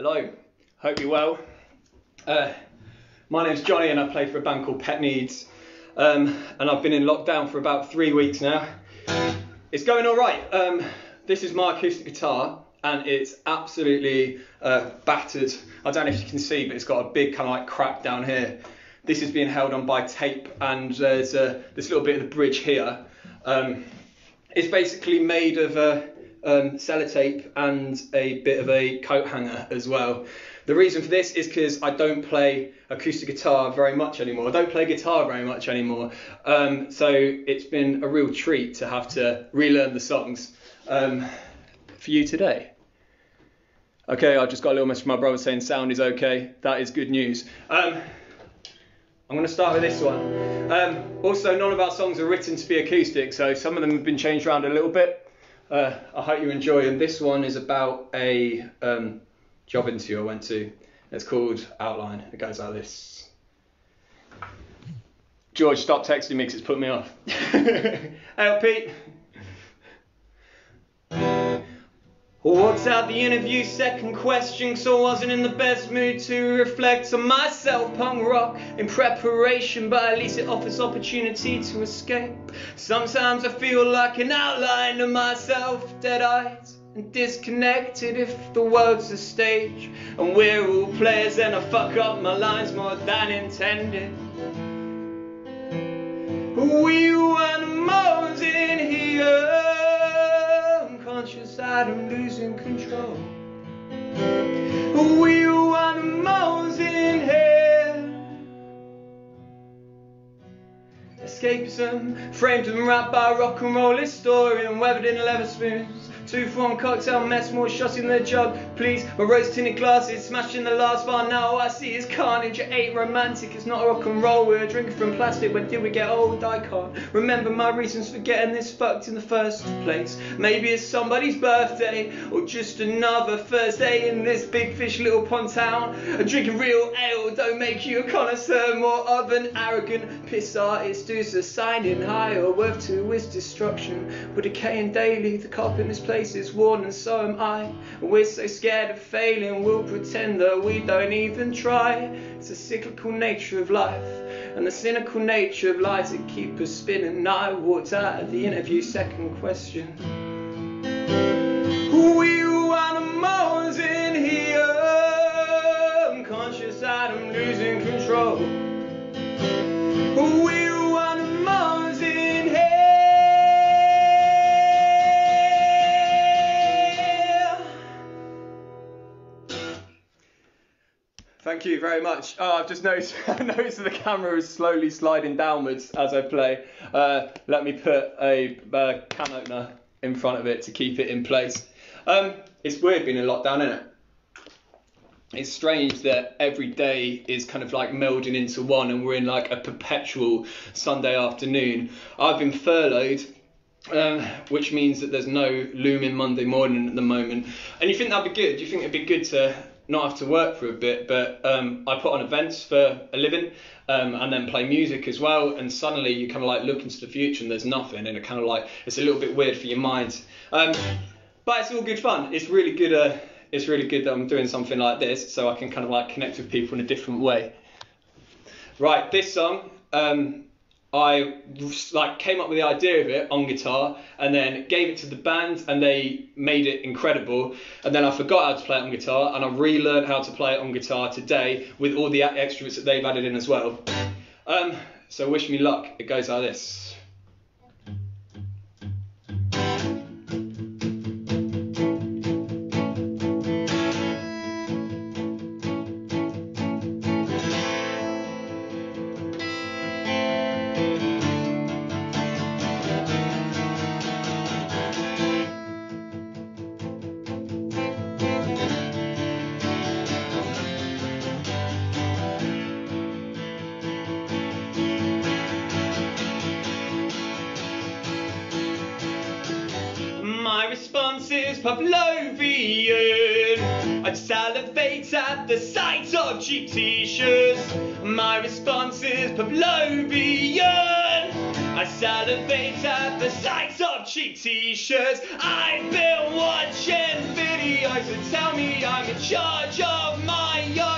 Hello, hope you're well. Uh, my name's Johnny and I play for a band called Pet Needs. Um, and I've been in lockdown for about three weeks now. It's going all right. Um, this is my acoustic guitar and it's absolutely uh, battered. I don't know if you can see, but it's got a big kind of like crack down here. This is being held on by tape and there's uh, this little bit of the bridge here. Um, it's basically made of uh, um, sellotape and a bit of a coat hanger as well. The reason for this is because I don't play acoustic guitar very much anymore. I don't play guitar very much anymore. Um, so it's been a real treat to have to relearn the songs um, for you today. Okay, I just got a little message from my brother saying sound is okay. That is good news. Um, I'm going to start with this one. Um, also, none of our songs are written to be acoustic, so some of them have been changed around a little bit. Uh, I hope you enjoy. And this one is about a um, job interview I went to. It's called Outline. It goes like this. George, stop texting me because it's put me off. hey, Pete. Walked out the interview, second question, so I wasn't in the best mood to reflect on myself. Punk rock in preparation, but at least it offers opportunity to escape. Sometimes I feel like an outline of myself, dead eyes and disconnected if the world's a stage. And we're all players, and I fuck up my lines more than intended. We were the in here conscious I'm losing control. We were animals in here. Escapism, framed and wrapped by a rock and roll historian, weathered in leather spoons. Two for one cocktail mess, more shots in the jug, please. My rose tinted glasses smashed in the last bar. Now all I see is carnage. It ain't romantic, it's not rock and roll. We're drinking from plastic. When did we get old? I can't remember my reasons for getting this fucked in the first place. Maybe it's somebody's birthday or just another Thursday in this big fish little pond town. Drinking real ale don't make you a connoisseur, more of an arrogant piss artist who's a signing higher worth to his destruction. We're decaying daily, the carpet in this place place is worn and so am I. We're so scared of failing, we'll pretend that we don't even try. It's the cyclical nature of life and the cynical nature of lies that keep us spinning. I walked out of the interview, second question. Thank you very much. Oh, I've just noticed, noticed the camera is slowly sliding downwards as I play. Uh, let me put a uh, can opener in front of it to keep it in place. Um, it's weird being in lockdown, isn't it? It's strange that every day is kind of like melding into one and we're in like a perpetual Sunday afternoon. I've been furloughed um, which means that there's no looming Monday morning at the moment. And you think that'd be good? Do you think it'd be good to not have to work for a bit, but um, I put on events for a living um, and then play music as well. And suddenly you kind of like look into the future and there's nothing, and it kind of like it's a little bit weird for your mind. Um, but it's all good fun. It's really good. Uh, it's really good that I'm doing something like this, so I can kind of like connect with people in a different way. Right, this song. I like came up with the idea of it on guitar and then gave it to the band and they made it incredible and then I forgot how to play it on guitar and I relearned how to play it on guitar today with all the extras that they've added in as well. Um, so wish me luck. It goes like this. Is Pavlovian. I'd salivate at the sight of cheap t-shirts. My response is Pavlovian. I salivate at the sight of cheap t-shirts. I've been watching videos videos that tell me I'm in charge of my own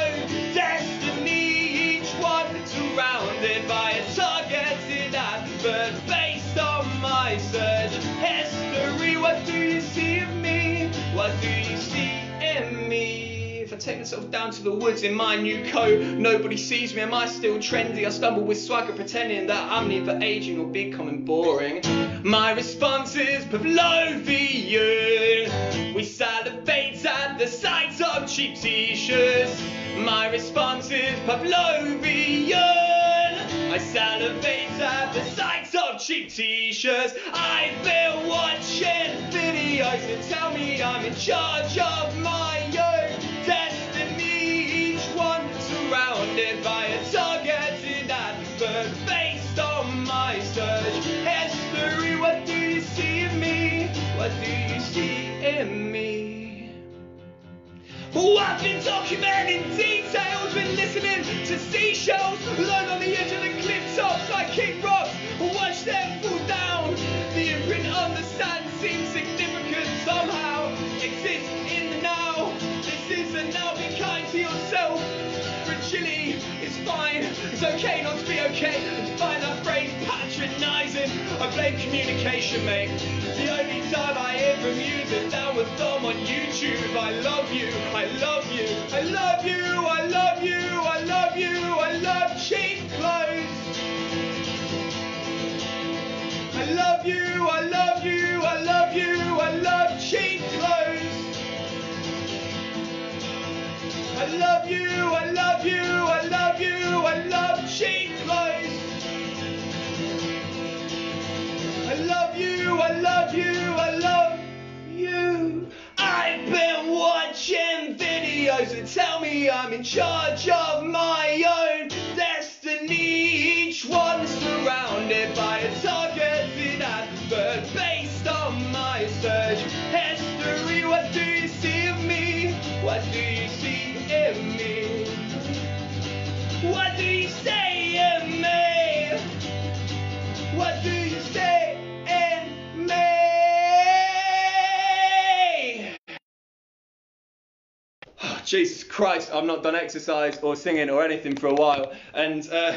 me? If I take myself down to the woods in my new coat, nobody sees me. Am I still trendy? I stumble with swagger, pretending that I'm neither aging or becoming boring. My response is Pavlovian. We salivate at the sight of cheap t-shirts. My response is Pavlovian. I salivate at the sight of cheap t-shirts. I've been watching videos that tell me I'm in charge of my I've been documenting details, been listening to seashells, alone on the edge of the cliff tops. I kick rocks, and watch them fall down. The imprint on the sand seems significant somehow. Exist in the now. This is a now. Be kind to yourself. Fragility is fine. It's okay not to be okay. Fine that phrase patronizing. I blame communication, mate. Time I hear from you is a downward thumb on YouTube. I love you. I love you. I love you. I love you. I love you. I love cheap clothes. I love you, I love you, I love you, I love cheap clothes. I love you, I love you, I love you, I love cheap clothes. Love you, I love you, I love you. I've been watching videos that tell me I'm in charge of my own destiny. Each one surrounded by a targeted Jesus Christ, I've not done exercise or singing or anything for a while, and uh,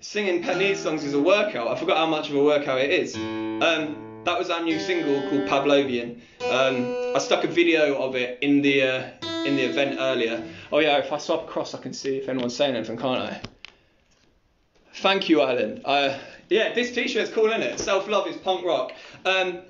singing Pet Needs songs is a workout. I forgot how much of a workout it is. Um, that was our new single called Pavlovian. Um, I stuck a video of it in the uh, in the event earlier. Oh yeah, if I swap across, I can see if anyone's saying anything, can't I? Thank you, Alan. Uh, yeah, this T-shirt's cool, isn't it? Self-love is punk rock. Um,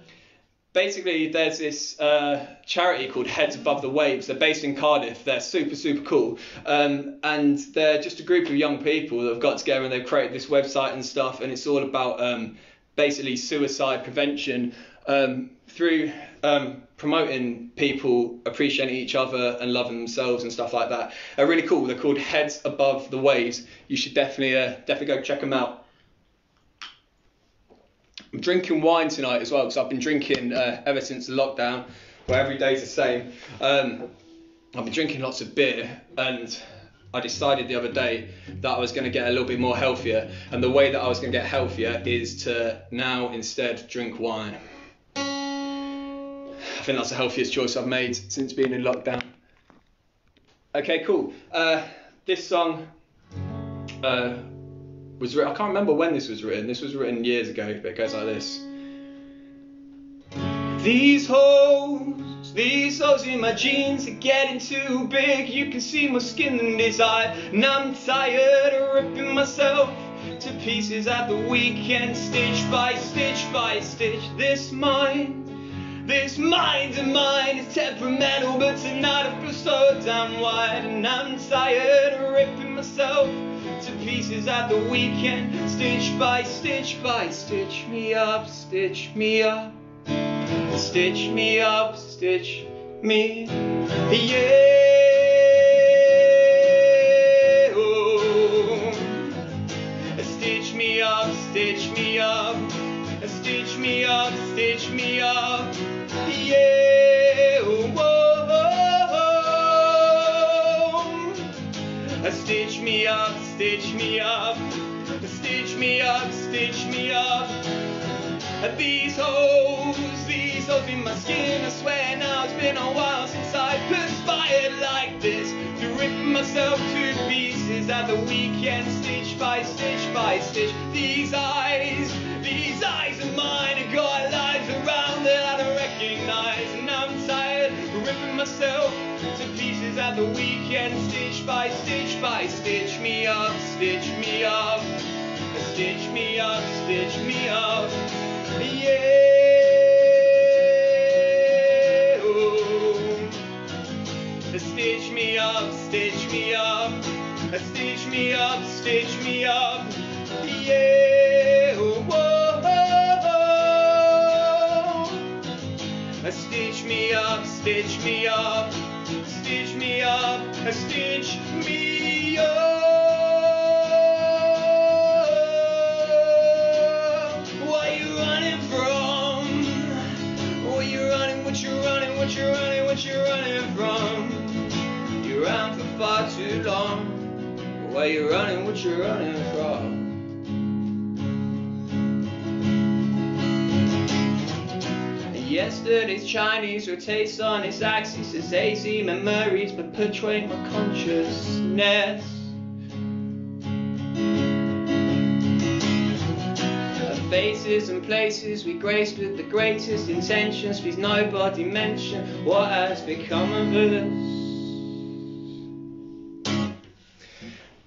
basically, there's this uh, charity called Heads Above the Waves. They're based in Cardiff. They're super, super cool. Um, and they're just a group of young people that have got together and they've created this website and stuff. And it's all about um, basically suicide prevention um, through um, promoting people appreciating each other and loving themselves and stuff like that. They're really cool. They're called Heads Above the Waves. You should definitely, uh, definitely go check them out. Drinking wine tonight as well because I've been drinking uh, ever since the lockdown, where every day's the same. Um, I've been drinking lots of beer, and I decided the other day that I was going to get a little bit more healthier, and the way that I was going to get healthier is to now instead drink wine. I think that's the healthiest choice I've made since being in lockdown. Okay, cool. Uh, this song uh, was I can't remember when this was written. This was written years ago, but it goes like this. These holes, these holes in my jeans are getting too big. You can see my skin and desire, and I'm tired of ripping myself to pieces at the weekend, stitch by stitch by stitch. This mind, this mind of mine is temperamental, but tonight I feel so damn wide, and I'm tired of ripping myself pieces at the weekend, stitch by stitch by stitch me up, stitch me up, stitch me up, stitch me, yeah. Oh. Stitch me up, stitch me up, stitch me up, stitch me up, yeah. Stitch me up, stitch me up, stitch me up, stitch me up. These holes, these holes in my skin, I swear now it's been a while since I've pulsed like this. To rip myself to pieces at the weekend, stitch by stitch by stitch. These eyes, these eyes of mine have got lives around that I don't recognize. And I'm tired ripping myself to pieces at the weekend, stitch by stitch by stitch me up, stitch me up, stitch me up, stitch me up. Yeah. Stitch me up, stitch me up, stitch me up, stitch me up. Yeah. oh. Stitch me up, stitch me up, stitch me up, stitch me up. What you running from? What you running, what you running, what you running, what you running from? You ran for far too long. Where you running, what you running from? Yesterday's Chinese rotates on its axis as hazy memories perpetuate my consciousness. Faces and places we graced with the greatest intentions, please nobody mention what has become of us.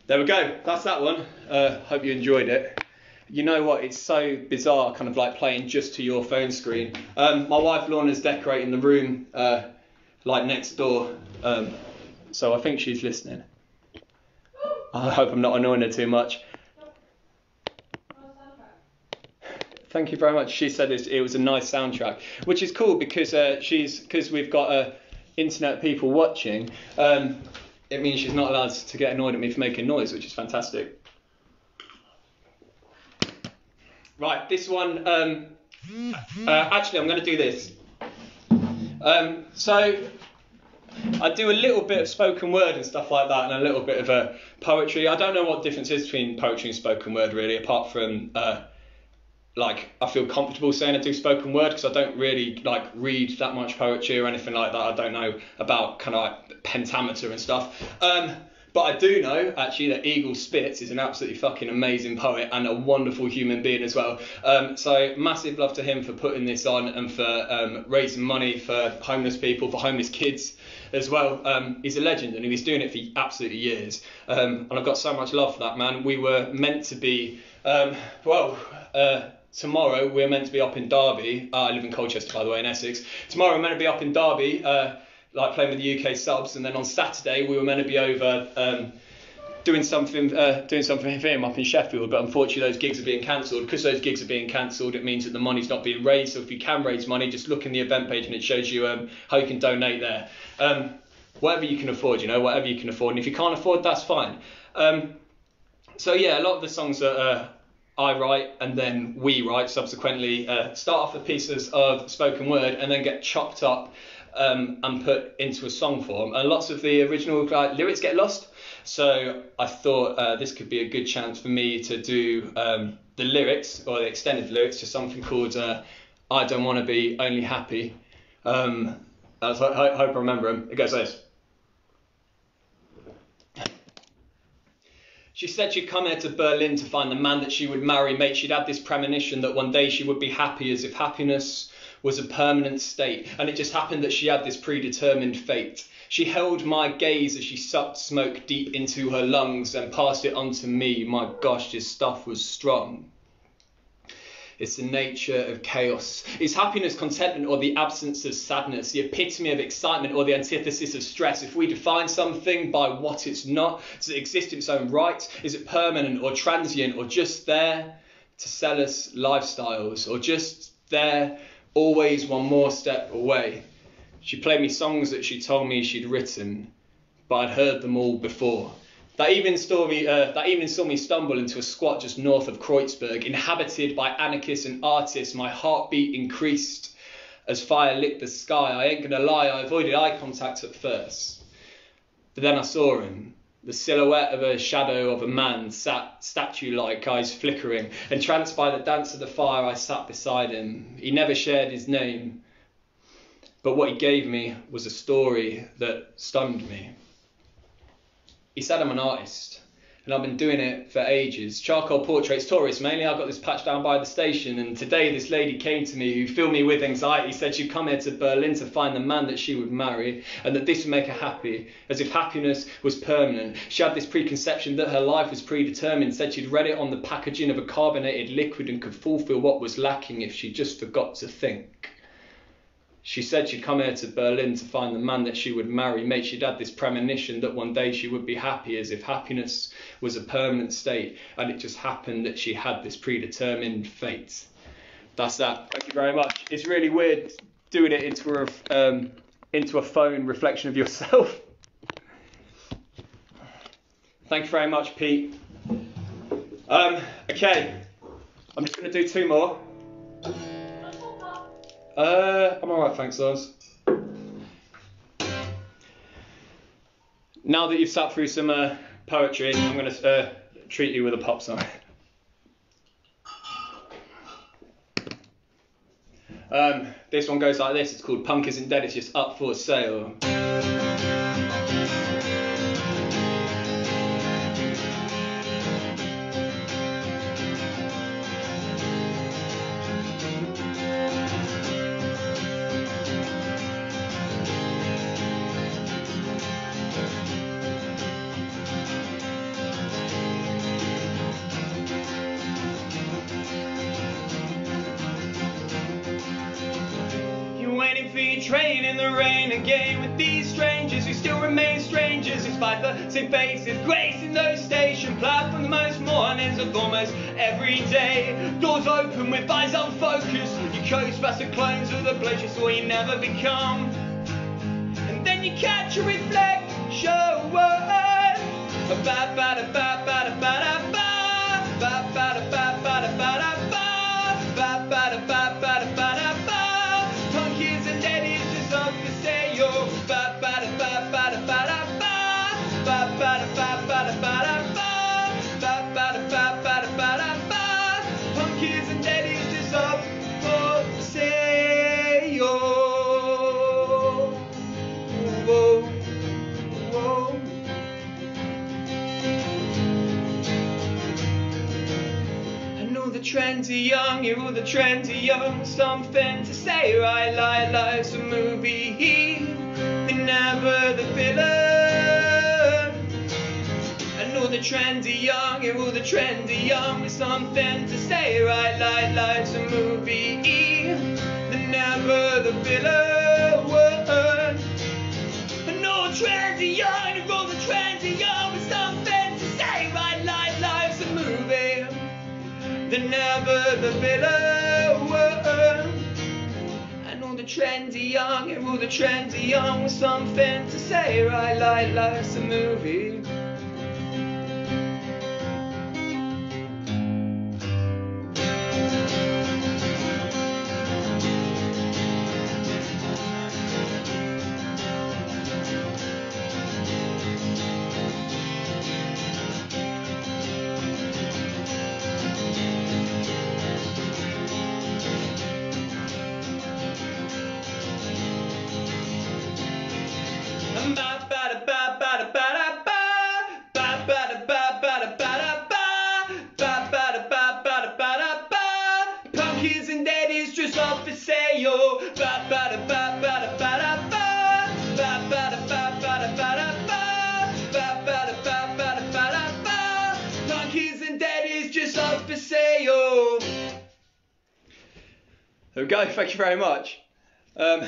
There we go, that's that one. Uh, hope you enjoyed it. You know what? It's so bizarre, kind of like playing just to your phone screen. Um, my wife Lorna's decorating the room, uh, like next door, um, so I think she's listening. I hope I'm not annoying her too much. Thank you very much. She said it, was a nice soundtrack, which is cool because uh, she's because we've got uh, internet people watching. Um, it means she's not allowed to get annoyed at me for making noise, which is fantastic. Right, this one. Um, uh, actually, I'm going to do this. Um, so, I do a little bit of spoken word and stuff like that, and a little bit of uh, poetry. I don't know what difference is between poetry and spoken word, really, apart from uh, like I feel comfortable saying I do spoken word because I don't really like read that much poetry or anything like that. I don't know about kind of like pentameter and stuff. Um, but I do know actually that Eagle Spits is an absolutely fucking amazing poet and a wonderful human being as well. Um, so massive love to him for putting this on and for um, raising money for homeless people, for homeless kids as well. Um, he's a legend and he's doing it for absolutely years. Um, and I've got so much love for that man. We were meant to be, um, well. Uh, tomorrow we're meant to be up in Derby. Uh, I live in Colchester, by the way, in Essex. Tomorrow we're meant to be up in Derby, uh, like playing with the UK subs, and then on Saturday we were meant to be over um, doing something, uh, doing something for him up in Sheffield. But unfortunately, those gigs are being cancelled. Because those gigs are being cancelled, it means that the money's not being raised. So if you can raise money, just look in the event page and it shows you um, how you can donate there. Um, whatever you can afford, you know, whatever you can afford. And if you can't afford, that's fine. Um, so yeah, a lot of the songs that uh, I write and then we write subsequently uh, start off with pieces of spoken word and then get chopped up um, and put into a song form. And lots of the original like, lyrics get lost. So I thought uh, this could be a good chance for me to do um, the lyrics or the extended lyrics to something called uh, "I Don't Want to Be Only Happy." Um, I hope I remember them. It goes like this. She said she'd come here to Berlin to find the man that she would marry. Mate, she'd had this premonition that one day she would be happy as if happiness was a permanent state. And it just happened that she had this predetermined fate. She held my gaze as she sucked smoke deep into her lungs and passed it on to me. My gosh, this stuff was strong. It's the nature of chaos. Is happiness contentment or the absence of sadness, the epitome of excitement or the antithesis of stress? If we define something by what it's not, does it exist in its own right? Is it permanent or transient or just there to sell us lifestyles or just there, always one more step away? She played me songs that she told me she'd written, but I'd heard them all before. That even, story, uh, that even saw me stumble into a squat just north of Kreuzberg, inhabited by anarchists and artists. My heartbeat increased as fire lit the sky. I ain't gonna lie, I avoided eye contact at first. But then I saw him, the silhouette of a shadow of a man, sat statue like, eyes flickering. Entranced by the dance of the fire, I sat beside him. He never shared his name, but what he gave me was a story that stunned me. he said I'm an artist, and I've been doing it for ages. Charcoal portraits, tourists mainly. I got this patch down by the station, and today this lady came to me who filled me with anxiety. Said she'd come here to Berlin to find the man that she would marry, and that this would make her happy, as if happiness was permanent. She had this preconception that her life was predetermined. Said she'd read it on the packaging of a carbonated liquid and could fulfill what was lacking if she just forgot to think. She said she'd come here to Berlin to find the man that she would marry. Mate, she'd had this premonition that one day she would be happy, as if happiness was a permanent state, and it just happened that she had this predetermined fate. That's that. Thank you very much. It's really weird doing it into a um, into a phone reflection of yourself. Thank you very much, Pete. Um, okay, I'm just going to do two more. Uh, I'm alright, thanks, Lars. Now that you've sat through some uh, poetry, I'm going to uh, treat you with a pop song. Um, this one goes like this. It's called Punk Isn't Dead, it's just up for sale. Train in the rain again with these strangers who still remain strangers despite the same faces gracing those station platforms most mornings of almost every day. Doors open with eyes unfocused, you coast past the clones of the place you you never become. And then you catch a reflection. Ba ba da ba ba are young, you're the trendy young. Something to say, right? Like life's a movie, they're never the villain. I know the trends are young, you're the trendy young. With something to say, right? Like life's a movie, never the villain. Uh-uh. And all the trends are young, and all the trends are young with something to say, right? Like life's a movie. Up for sale. Ba ba da ba ba da ba da ba. Ba ba da ba ba da ba da ba. Ba ba da ba ba da ba da ba. Punk isn't dead, just up for sale. There we go, thank you very much. Um,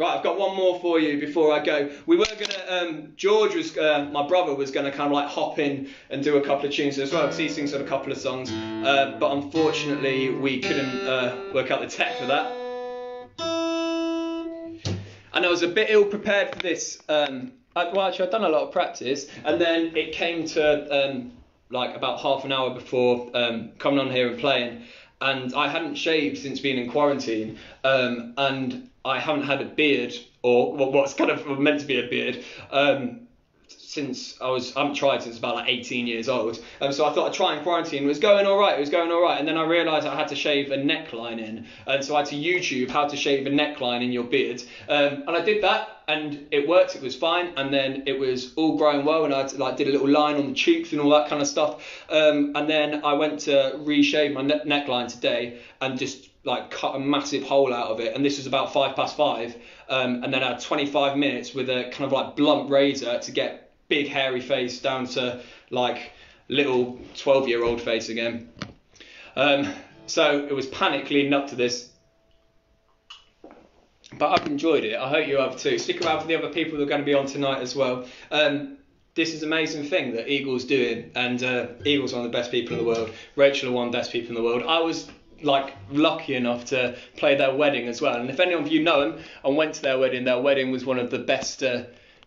Right, I've got one more for you before I go. We were gonna, um, George was, uh, my brother was gonna kind of like hop in and do a couple of tunes as well, because he sings on a couple of songs. Uh, but unfortunately, we couldn't uh, work out the tech for that. And I was a bit ill prepared for this. Um, I, well, actually, I'd done a lot of practice, and then it came to um, like about half an hour before um, coming on here and playing, and I hadn't shaved since being in quarantine, um, and I haven't had a beard or what's kind of meant to be a beard um, since I was I haven't tried since about like 18 years old. Um, so I thought I'd try and quarantine. It was going all right. It was going all right. And then I realised I had to shave a neckline in, and so I had to YouTube how to shave a neckline in your beard. Um, and I did that, and it worked. It was fine. And then it was all growing well, and I like did a little line on the cheeks and all that kind of stuff. Um, and then I went to reshave my ne- neckline today, and just like cut a massive hole out of it and this was about five past five um, and then I had 25 minutes with a kind of like blunt razor to get big hairy face down to like little 12 year old face again. Um, so it was panic leading up to this. But I've enjoyed it. I hope you have too. Stick around for the other people that are going to be on tonight as well. Um, this is an amazing thing that Eagle's doing, and uh, Eagle's one of the best people in the world. Rachel are one of the best people in the world. I was like lucky enough to play their wedding as well. And if any of you know them and went to their wedding, their wedding was one of the best uh,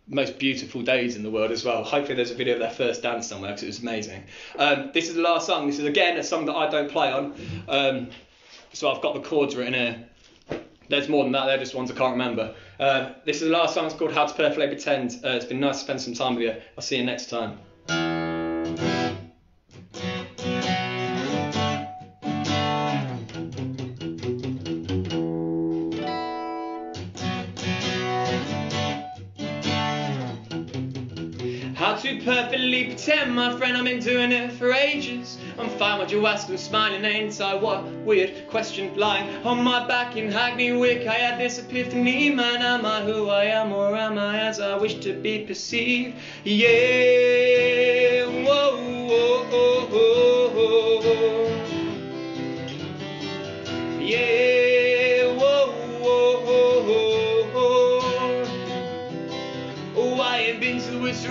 most beautiful days in the world as well. Hopefully, there's a video of their first dance somewhere because it was amazing. Um, this is the last song. This is again a song that I don't play on, um, so I've got the chords written here. There's more than that. They're just ones I can't remember. Uh, this is the last song. It's called How to Perfectly Pretend. Uh, it's been nice to spend some time with you. I'll see you next time. How to perfectly pretend, my friend, I've been doing it for ages. I'm fine, what you ask, I'm smiling, ain't I? What weird question flying on my back in Hackney Wick. I had this epiphany, man, am I who I am, or am I as I wish to be perceived? Yeah, whoa,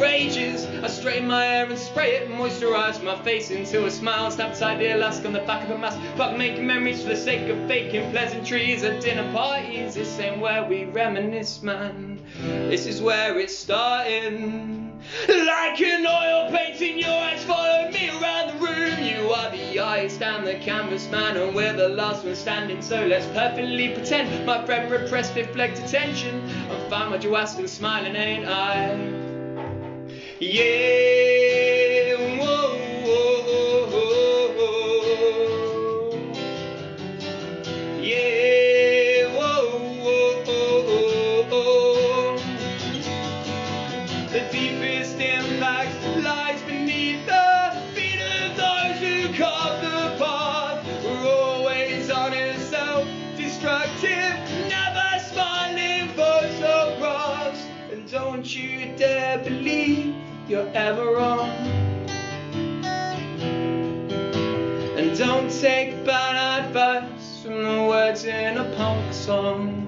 to the woods for ages. I straighten my hair and spray it, moisturize my face into a smile. Snap tight the Alaska on the back of a mask. Fuck making memories for the sake of faking pleasantries at dinner parties. This ain't where we reminisce, man. This is where it's starting. Like an oil painting, your eyes follow me around the room. You are the artist and the canvas man, and we're the last one standing. So let's perfectly pretend my friend repressed deflect attention. I'm fine, what you and smiling, ain't I? Yeah, whoa, whoa, whoa, whoa. Yeah, whoa, whoa, whoa. The deepest impacts lies beneath the feet of those who carve the path. We're always honest, self-destructive, never smiling photographs. And don't you dare believe you're ever wrong. And don't take bad advice from the words in a punk song.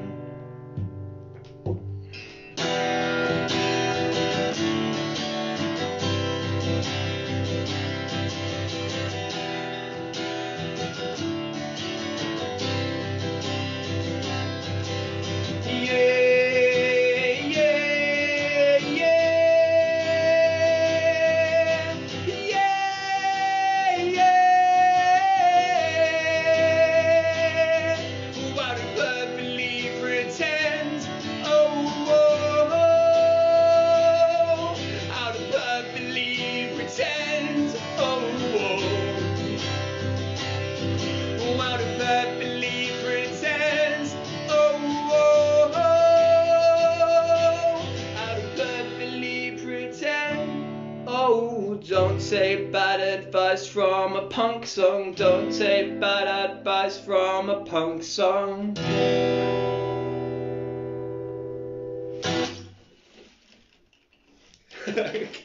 Advice from a punk song. Don't take bad advice from a punk song. Thank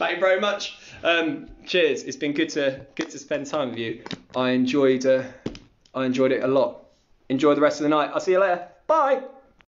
you very much. Um, cheers. It's been good to good to spend time with you. I enjoyed uh, I enjoyed it a lot. Enjoy the rest of the night. I'll see you later. Bye.